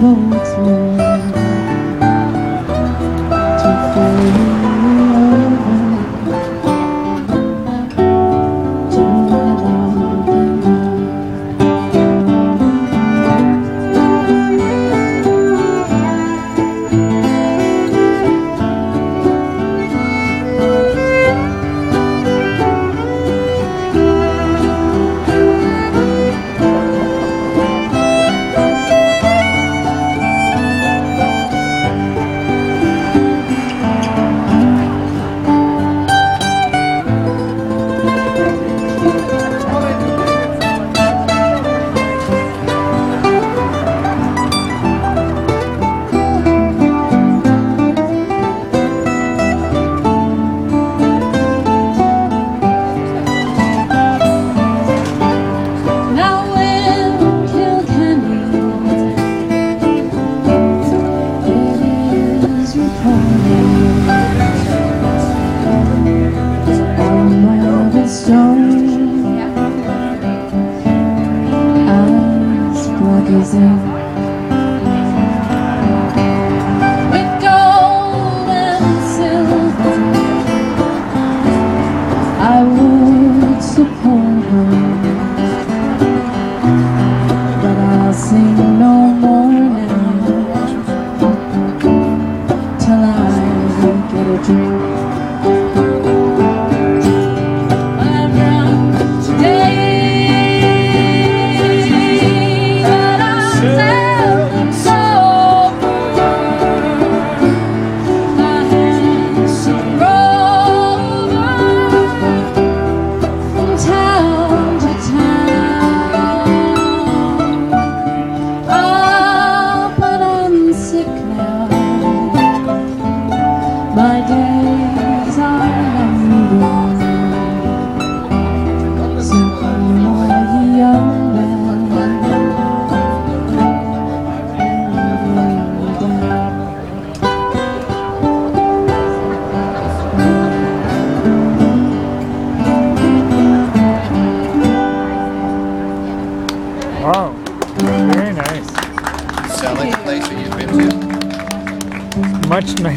boatman to follow My days are numbered. Young Wow, very nice. Selling place that you've been to? Much nicer.